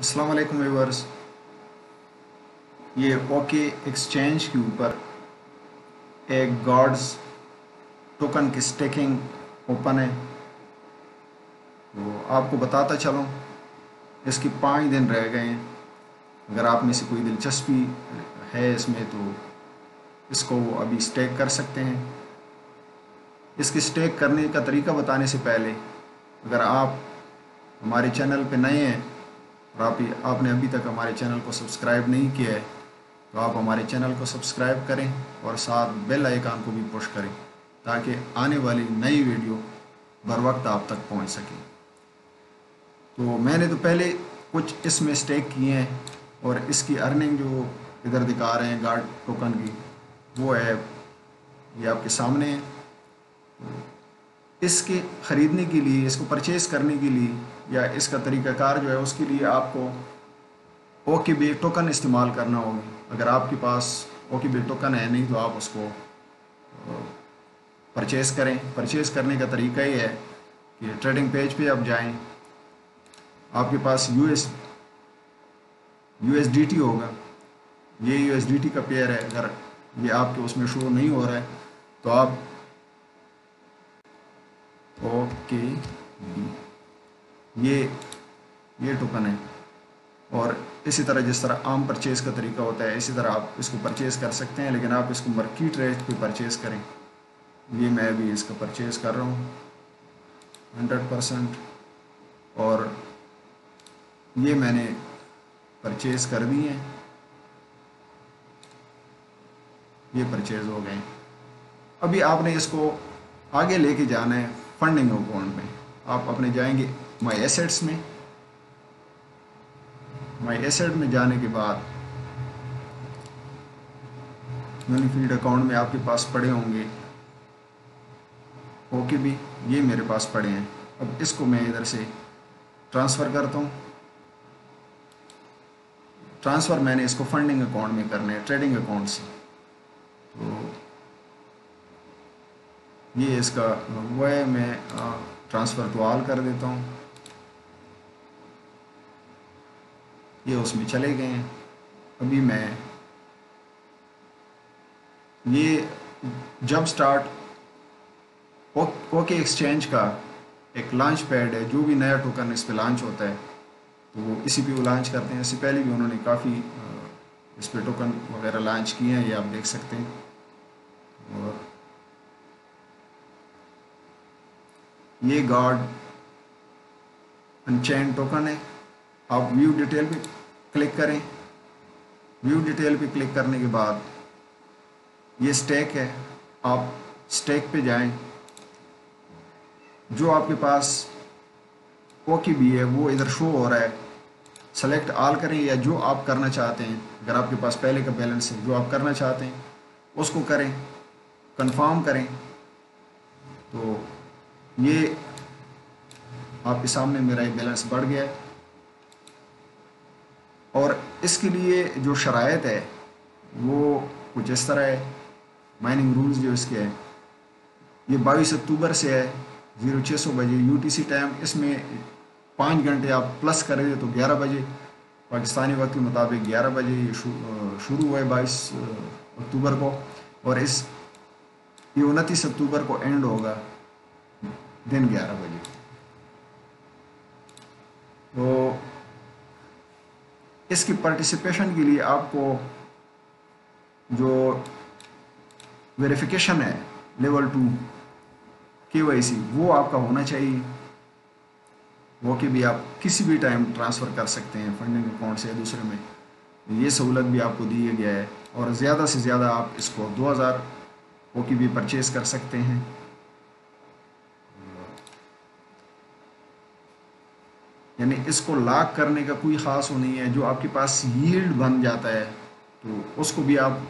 अस्सलाम वालेकुम व्यूअर्स ये ओके एक्सचेंज के ऊपर एक गॉड्स टोकन की स्टेकिंग ओपन है। तो आपको बताता चलूँ, इसके पाँच दिन रह गए हैं। अगर आप में से कोई दिलचस्पी है इसमें तो इसको वो अभी स्टेक कर सकते हैं। इसकी स्टेक करने का तरीका बताने से पहले, अगर आप हमारे चैनल पे नए हैं और आप आपने अभी तक हमारे चैनल को सब्सक्राइब नहीं किया है तो आप हमारे चैनल को सब्सक्राइब करें और साथ बेल आइकान को भी पुश करें, ताकि आने वाली नई वीडियो बर वक्त आप तक पहुँच सके। तो मैंने तो पहले कुछ इसमें स्टेक किए हैं और इसकी अर्निंग जो इधर दिखा रहे हैं गार्ड टोकन की, वो है, ये आपके सामने है। इसके ख़रीदने के लिए, इसको परचेज़ करने के लिए या इसका तरीक़ाकार जो है उसके लिए आपको ओ के बी टोकन इस्तेमाल करना होगा। अगर आपके पास ओ के बी टोकन है नहीं तो आप उसको परचेज़ करें। परचेज़ करने का तरीका ये है कि ट्रेडिंग पेज पे आप जाएँ। आपके पास U S U S D T होगा। ये यू एस डी टी का पेयर है। अगर ये आपके उसमें शो नहीं हो रहा है तो आप ओके ये ये टोकन है। और इसी तरह जिस तरह आम परचेज़ का तरीका होता है, इसी तरह आप इसको परचेज़ कर सकते हैं, लेकिन आप इसको मार्केट रेट पे परचेज़ करें। ये मैं भी इसका परचेज़ कर रहा हूँ। हंड्रेड परसेंट और ये मैंने परचेज़ कर दी है। ये परचेज़ हो गए। अभी आपने इसको आगे लेके जाना है। फंडिंग अकाउंट में। आप अपने जाएँगे माई एसेट्स में। माई एसेट में जाने के बाद यूनिफीड अकाउंट में आपके पास पड़े होंगे। ओके भी, ये मेरे पास पड़े हैं। अब इसको मैं इधर से ट्रांसफ़र करता हूँ। ट्रांसफ़र मैंने इसको फंडिंग अकाउंट में करने हैं ट्रेडिंग अकाउंट से। तो ये इसका वो है मैं ट्रांसफ़र टू ऑल कर देता हूँ। ये उसमें चले गए हैं। अभी मैं, ये जब स्टार्ट ओके एक्सचेंज का एक लॉन्च पैड है, जो भी नया टोकन इस पर लॉन्च होता है तो वो इसी पे वो लॉन्च करते हैं। इससे पहले भी उन्होंने काफ़ी इस पर टोकन वगैरह लॉन्च किए हैं, ये आप देख सकते हैं। और ये गार्ड अनचैन टोकन है। आप व्यू डिटेल पे क्लिक करें। व्यू डिटेल पे क्लिक करने के बाद ये स्टैक है। आप स्टैक पे जाएँ। जो आपके पास ओके भी है, वो इधर शो हो रहा है। सेलेक्ट आल करें या जो आप करना चाहते हैं। अगर आपके पास पहले का बैलेंस है, जो आप करना चाहते हैं, उसको करें। कंफर्म करें। तो ये आपके सामने मेरा ये बैलेंस बढ़ गया है। और इसके लिए जो शराइत है, वो कुछ इस तरह है। माइनिंग रूल्स जो इसके हैं, ये बाईस अक्टूबर से है ज़ीरो छः सौ बजे यूटीसी टाइम इसमें पाँच घंटे आप प्लस करेंगे तो ग्यारह बजे। पाकिस्तानी वक्त के मुताबिक ग्यारह बजे ये शुरू हुआ है बाईस अक्टूबर को। और इस, ये उनतीस अक्टूबर को एंड होगा। दिन ग्यारह बजे। तो इसकी पार्टिसिपेशन के लिए आपको जो वेरिफिकेशन है level two K Y C वो आपका होना चाहिए। वो कि भी आप किसी भी टाइम ट्रांसफ़र कर सकते हैं फंडिंग अकाउंट से या दूसरे में। ये सहूलत भी आपको दी गया है और ज़्यादा से ज़्यादा आप इसको 2000 ओ की भी परचेज़ कर सकते हैं। यानी इसको लाक करने का कोई ख़ास वो नहीं है, जो आपके पास यील्ड बन जाता है तो उसको भी आप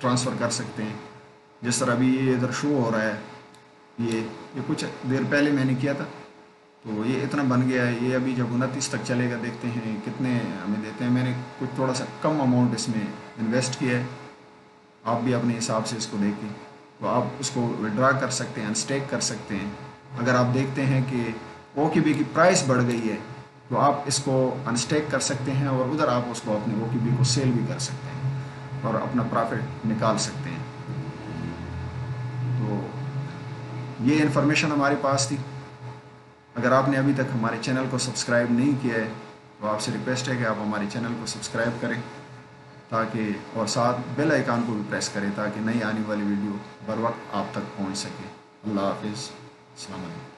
ट्रांसफ़र कर सकते हैं। जिस तरह अभी ये इधर शो हो रहा है, ये ये कुछ देर पहले मैंने किया था तो ये इतना बन गया है, ये अभी जब उनतीस तक चलेगा, देखते हैं कितने हमें देते हैं। मैंने कुछ थोड़ा सा कम अमाउंट इसमें इन्वेस्ट किया है, आप भी अपने हिसाब से इसको देखें। तो आप उसको विड्रा कर सकते हैं अनस्टेक कर सकते हैं। अगर आप देखते हैं कि ओ की बी की प्राइस बढ़ गई है तो आप इसको अनस्टेक कर सकते हैं और उधर आप उसको अपने ओ की बी को सेल भी कर सकते हैं और अपना प्रॉफिट निकाल सकते हैं। तो ये इन्फॉर्मेशन हमारे पास थी। अगर आपने अभी तक हमारे चैनल को सब्सक्राइब नहीं किया है तो आपसे रिक्वेस्ट है कि आप हमारे चैनल को सब्सक्राइब करें ताकि, और साथ बेल आइकान को भी प्रेस करें ताकि नई आने वाली वीडियो बर वक्त आप तक पहुँच सके। अल्लाह हाफिज़। अलैक्म